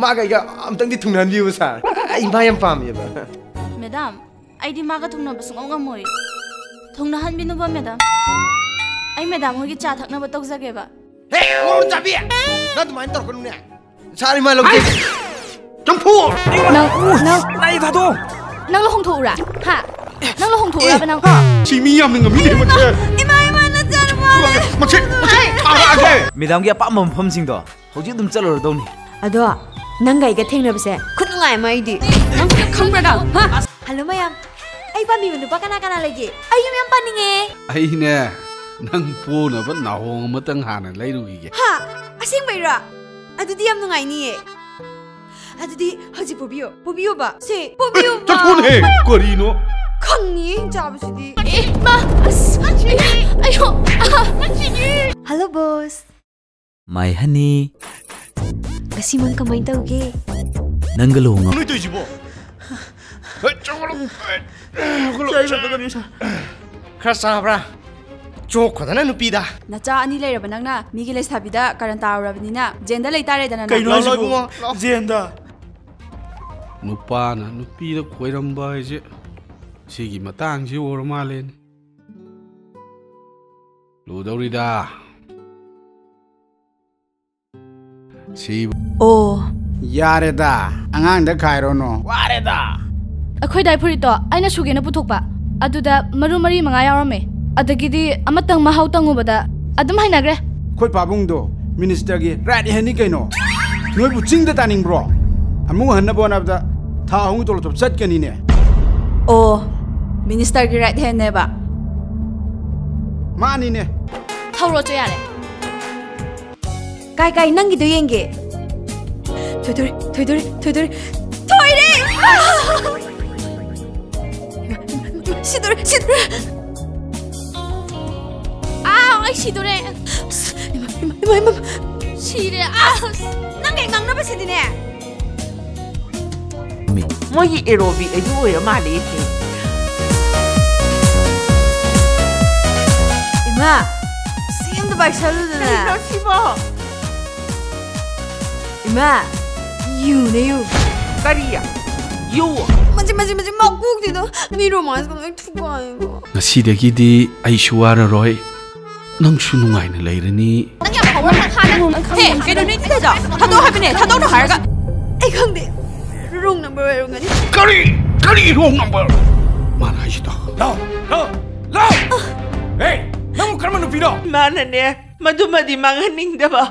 ꯃꯥꯒ ꯑꯝꯇꯪꯗꯤ ꯊꯨꯡꯅꯍꯟꯕꯤꯌꯨ ꯁꯥꯔ ꯑꯩ ꯃꯥ ꯌꯥꯝ ꯄꯥꯝꯃꯦꯕ ꯃꯦꯗꯥꯝ ꯑꯩꯗꯤ ꯃꯥꯒ ꯊꯨꯡꯅꯕ ꯁꯨꯡꯉꯝ ꯉꯝꯃꯣꯏ ꯊꯨꯡꯅꯍꯟꯕꯤꯅꯨꯕ ꯃꯦꯗꯥꯝ ꯑꯩ ꯃꯦꯗꯥꯝ ꯍꯣꯏꯒꯤ ꯆꯥ ꯊꯛꯅꯕ ꯇꯧꯖꯒꯦꯕ ꯍꯦ ꯃꯣꯔꯣꯝ ꯆꯥꯕꯤ ꯅꯪ ꯑꯗꯨꯃꯥꯏꯅ ꯇꯧꯔꯛꯀꯅꯨꯅꯦ ꯁꯥꯔ ꯏꯃꯥ ꯂꯧꯖꯩ ꯆꯝꯐꯨ ꯅꯪ ꯅꯪ ꯅꯥꯏ ꯊꯥꯗꯣ ꯅꯪ ꯂꯣ ꯍꯣꯡꯊꯣꯛꯎꯔꯥ ꯍꯥ ꯅꯪ ꯂꯣ ꯍꯣꯡꯊꯣꯛꯎꯔꯕ ꯅꯪ ꯁꯤꯃꯤ ꯌꯥꯝꯅ ꯉꯝꯃꯤꯅꯦ ꯃꯆꯦ ꯏꯃꯥ ꯏꯃꯥ ꯅ ꯆꯥꯔꯕ ꯃꯆꯦ ꯃꯆꯦ ꯊꯥꯔꯛꯑꯒꯦ ꯃꯦꯗꯥꯝꯒꯤ ꯑꯄꯥꯝꯕ ꯃꯐꯝꯁꯤꯡꯗꯣ ꯍꯧꯖꯤꯛ ꯑꯗꯨꯝ ꯆꯠꯂꯨꯔꯗꯧꯅꯤ ꯑꯗꯣ ba nang chỉ mi yam ngam mi ma che ima ima na jan ma ma che ma che आ गे Madam kia pak mầm phâm sinh đó Hậu chứ đừng chất lửa đâu nè ꯑꯗꯣ ꯅꯪꯒ ꯑꯩꯒ ꯊꯦꯡꯅꯕꯁꯦ ꯈꯨꯠ ꯅꯨꯡꯉꯥꯏ ꯑꯃ ꯑꯩꯗꯤ nang khang ra ha hello 다시 뭔가 많다 오게. 난글로 옹어. 우리 돼지 뭐. 저걸로. 저걸로. 저걸로. 크라사브라. 조커다나 누피다. 나짜 아니 레르바 낭나 미길레 스타비다 카란타 아우라비니나 젠다 레이타레다나. 그이노 지고. 젠다. 누파나 누피다 고이람바 이제 시기 마땅지 오르마렌. 루더리다. စီအိုยาเรตาอังอันเดคายรอนวาเรตาအခွေတိုက်ဖရီတော့အိုင်နရှုကေနပုထုတ်ပါအတူဒါမရုမရီမငါရရမေအတကီဒီအမတန်မဟောက်တန်ကိုပဒအဒမိုင်နဂရခွေပါဘုံဒိုမင်းစတာကြီးရတ်ဟနီကေနိုနွေပူချင်းဒတနင်းဘရအမှုဟန်နဘောနဘဒသာဟုံးတို့တော့ဇက်ကနေနေအိုမင်းစတာကြီးရတ်ဟန်နေပါမာနီနေထောက်ရကြရတယ် 까이까이 넘기도 연기 두들 두들 두들 토이레 아! 시돌 시돌. 아 시돌에. 이마 이마 이마 시레 아! 남게 막나봐 시디네. 모이 에로비 에주오여 말이지? 이마 심도 발샤르드네. 이럴 시버 Ma, you na you. Maria, you. Maji maji maji ma kuk di do. Ni romance ko nai thu ga ngo. Ngasi de gi di ai shuwa ra roi. Nang shu nu ngai na lai ra ni. Nang ya power ma kha na. Hey, cái đồ này thế nào? Thà đâu hai bên này, thà đâu nó hai cái. Ai không đi. Wrong number rồi ngani. Kari, kari wrong number. Mà là ai chứ ta? Đâu, đâu, đâu. Hey, nang karma nu pi đó. Mà nè nè, mà tu mà đi mang anh ninh đó ba.